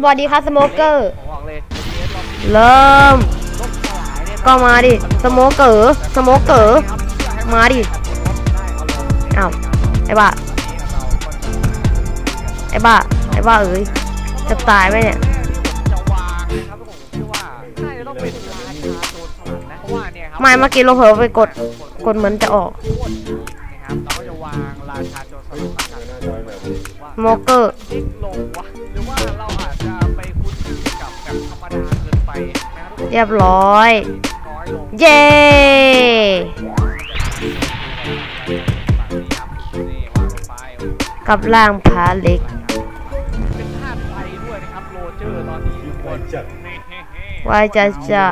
สวัสดีครับสโมเกอร์ ผมบอกเลย OBS รอบนี้เริ่มลบสลายเนี่ยก็มาดิ สโมเกอร์ สโมเกอร์ มาดิ อ้าว ไอ้บ้า ไอ้บ้า ไอ้บ้าเอ้ย จะตายไหมเนี่ยจะวางนะครับผมเชื่อว่าน่าจะต้องเป็นราชาโจรสลัดนะเพราะว่าเนี่ยครัไม่เมื่อกี้เราเผลอไปกด กดเหมือนจะออกโคตรดีนะครับเราก็จะวางราชาโจรสลัดกันว่าสโมเกอร์เด็กล ไปนะครับทุกคนเรียบร้อย น้อยลงเย้กับร่างพาเล็ก เป็นธาตุไฟด้วยนะครับโรเจอร์ตอนนี้ทุกคน ไว้จะจะ